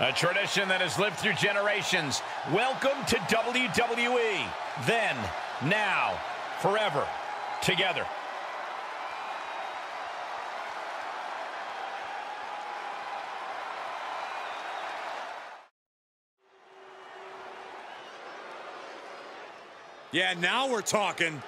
A tradition that has lived through generations. Welcome to WWE. Then, now, forever, together. Yeah, now we're talking.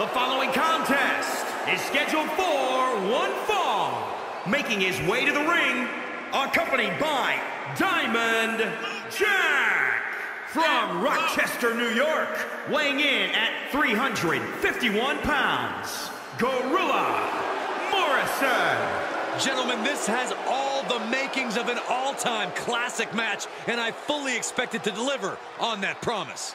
The following contest is scheduled for one fall. Making his way to the ring, accompanied by Diamond Jack. From Rochester, New York, weighing in at 351 pounds, Gorilla Morrison. Gentlemen, this has all the makings of an all-time classic match, and I fully expect it to deliver on that promise.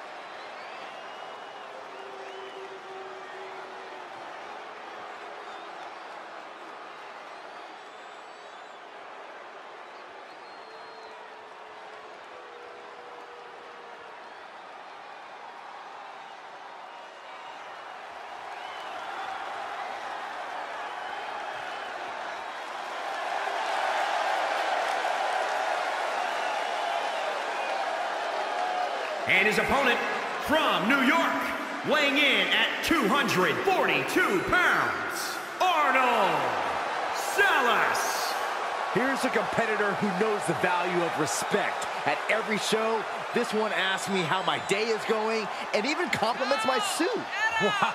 And his opponent from New York, weighing in at 242 pounds, Arnold Salas. Here's a competitor who knows the value of respect. At every show, this one asks me how my day is going and even compliments my suit.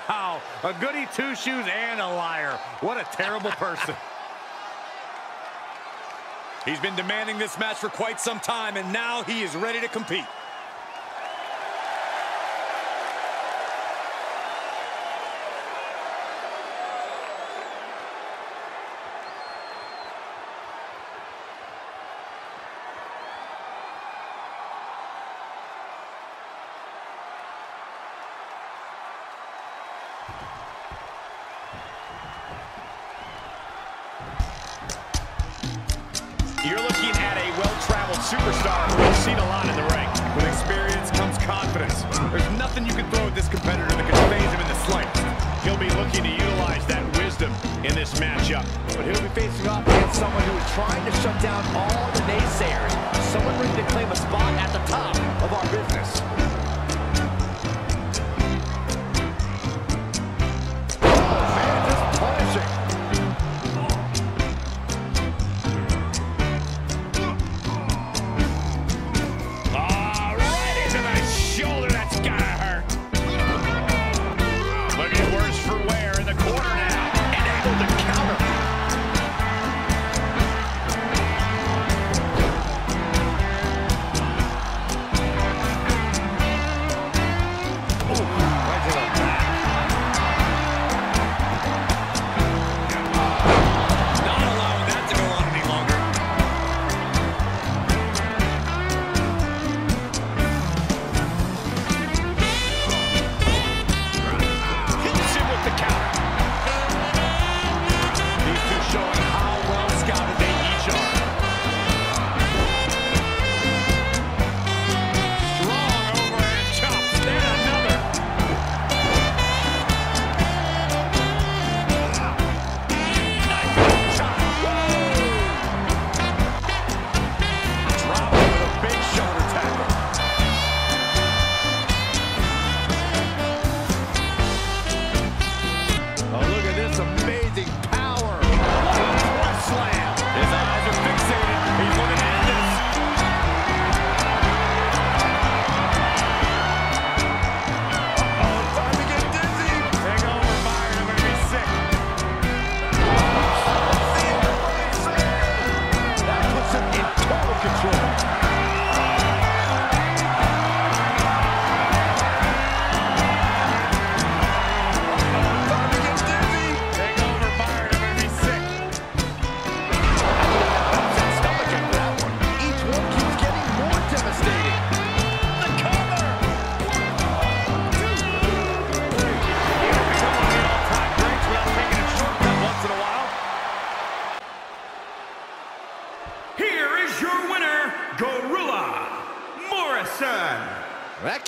Wow, a goody two-shoes and a liar. What a terrible person. He's been demanding this match for quite some time, and now he is ready to compete. Nothing you can throw at this competitor that can phase him in the slightest. He'll be looking to utilize that wisdom in this matchup. But he'll be facing off against someone who is trying to shut down all the naysayers. Someone ready to claim a spot at the top of our business.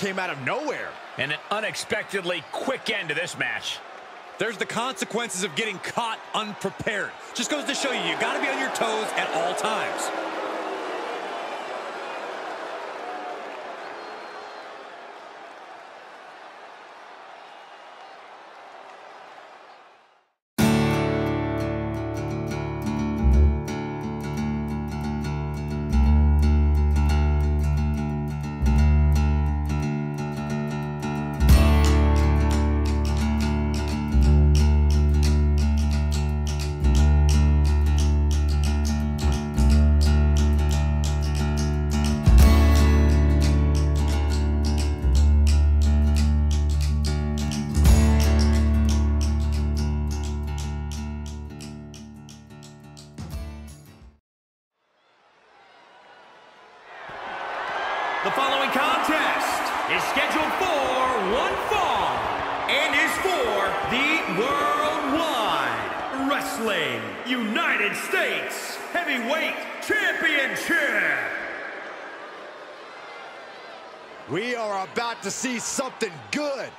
Came out of nowhere. And an unexpectedly quick end to this match. There's the consequences of getting caught unprepared. Just goes to show you, you got to be on your toes at all times. United States Heavyweight Championship. We are about to see something good.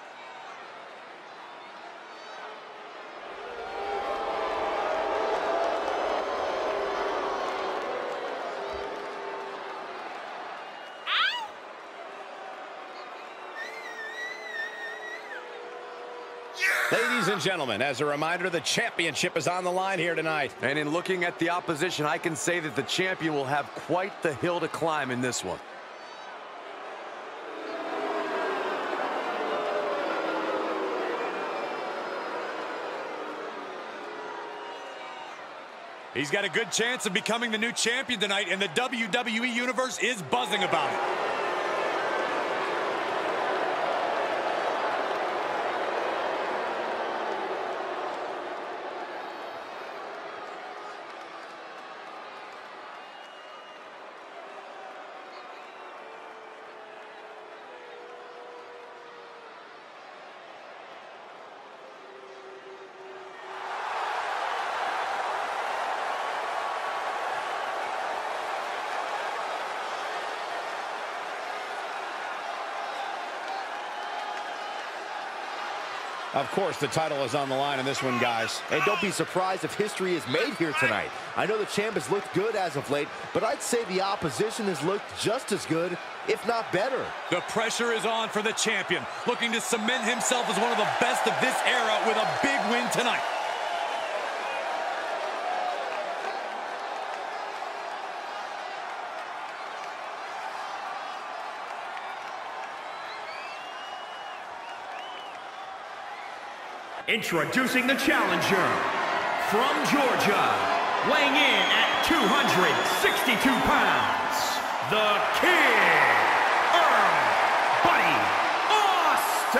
And gentlemen, as a reminder, the championship is on the line here tonight. And in looking at the opposition, I can say that the champion will have quite the hill to climb in this one. He's got a good chance of becoming the new champion tonight, and the WWE Universe is buzzing about it. Of course, the title is on the line in this one, guys. And don't be surprised if history is made here tonight. I know the champ has looked good as of late, but I'd say the opposition has looked just as good, if not better. The pressure is on for the champion, looking to cement himself as one of the best of this era with a big win tonight. Introducing the challenger from Georgia, weighing in at 262 pounds, the King, Earl Buddy Austin.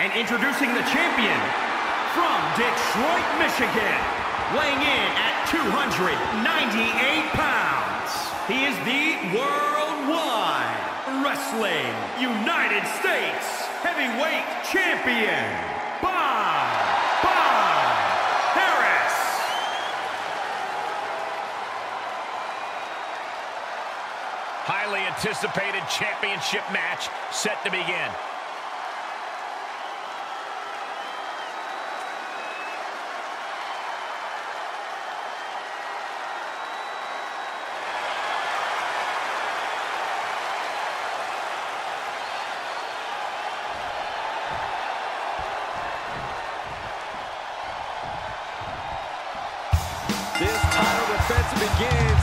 And introducing the champion from Detroit, Michigan, weighing in at 298 pounds. He is the Worldwide Wrestling United States Heavyweight Champion, Bob, Bob Harris. Highly anticipated championship match set to begin. Begins,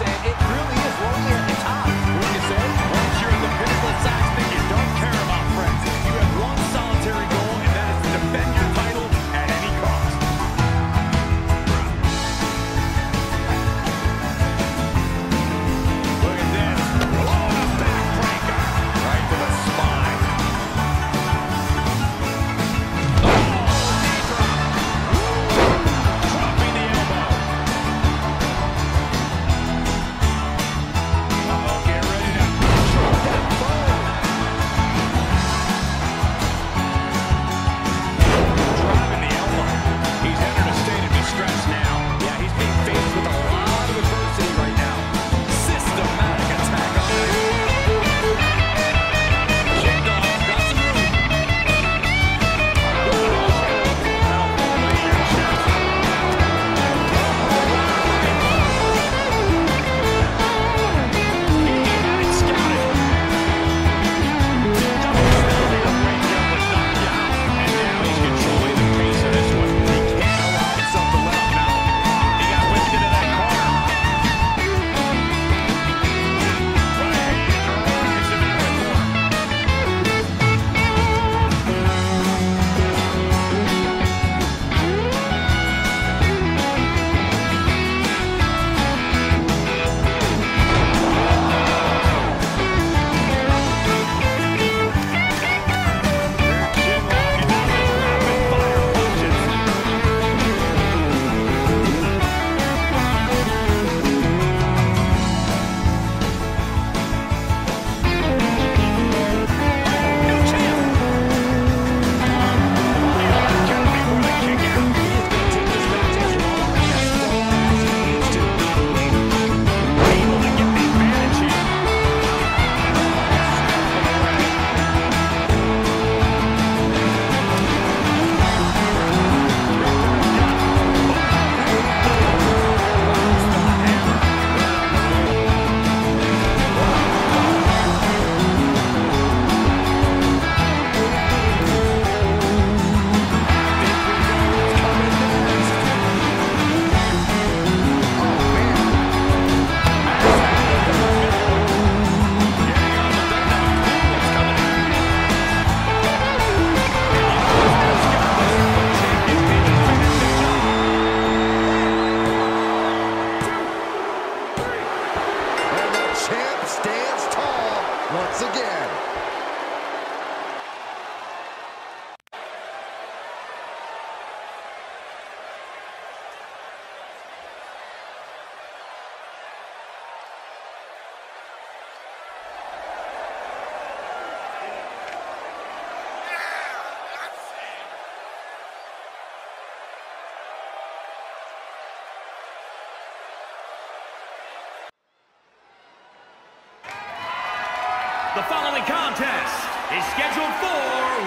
The following contest is scheduled for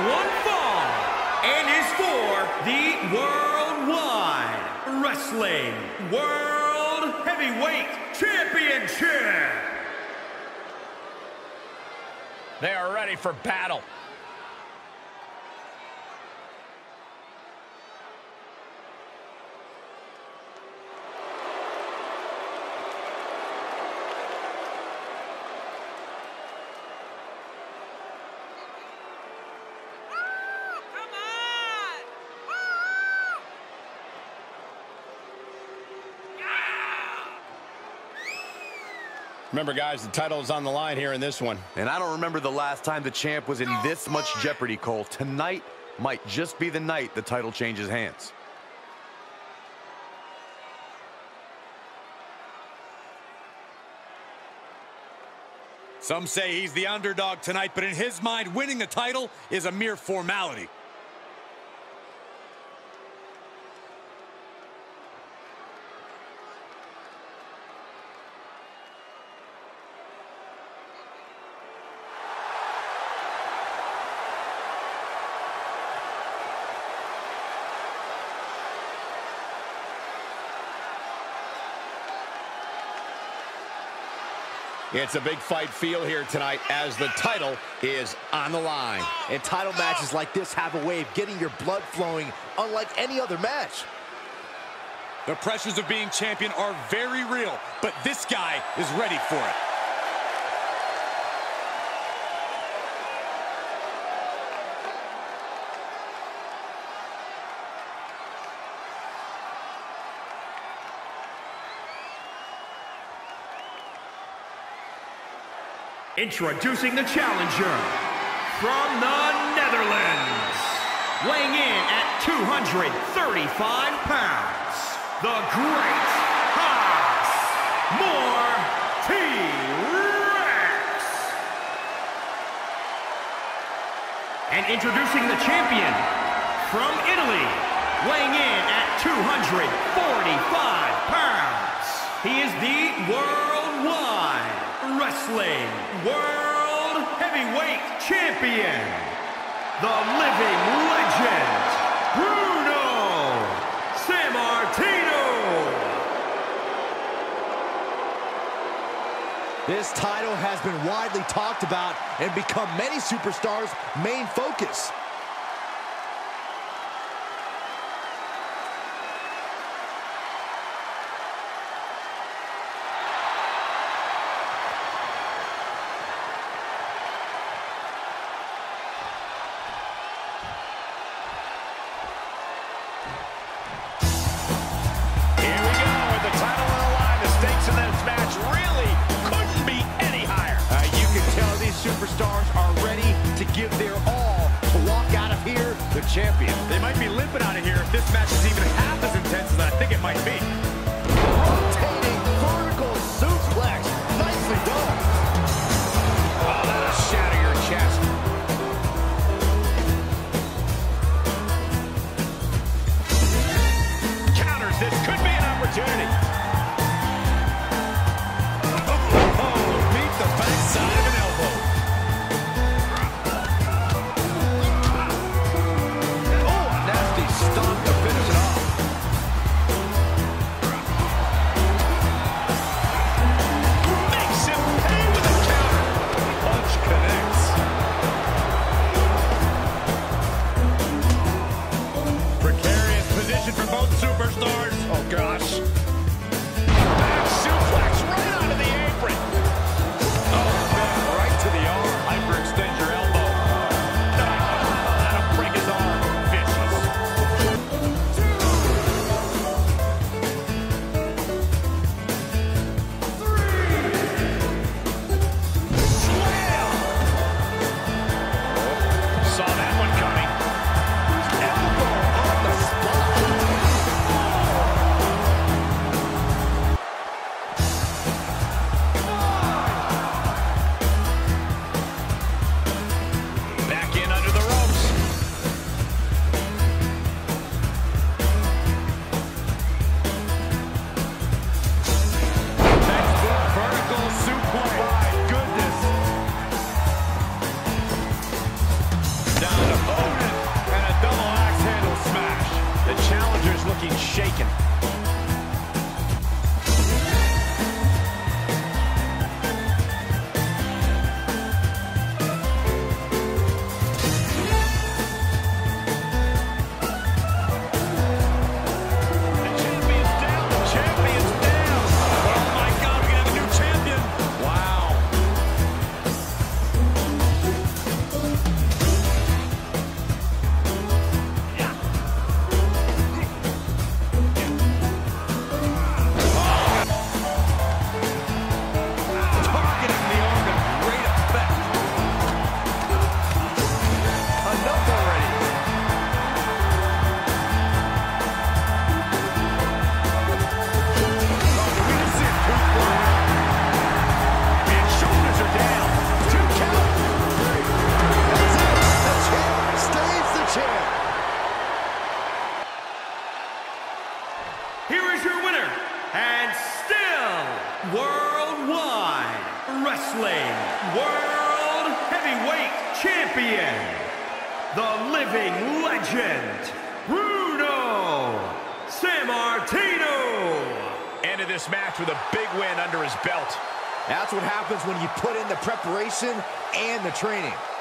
one fall and is for the Worldwide Wrestling World Heavyweight Championship. They are ready for battle. Remember, guys, the title is on the line here in this one. And I don't remember the last time the champ was in this much jeopardy, Cole. Tonight might just be the night the title changes hands. Some say he's the underdog tonight, but in his mind, winning the title is a mere formality. It's a big fight feel here tonight as the title is on the line. And title matches like this have a way of getting your blood flowing unlike any other match. The pressures of being champion are very real, but this guy is ready for it. Introducing the challenger from the Netherlands, weighing in at 235 pounds, the Great Haas T-Rex. And introducing the champion from Italy, weighing in at 245 pounds, he is the worldwide Wrestling World Heavyweight Champion, the living legend, Bruno Sammartino. This title has been widely talked about and become many superstars' main focus. Superstars are ready to give their all to walk out of here the champion. They might be limping out of here if this match is even half as intense as I think it might be. And the training.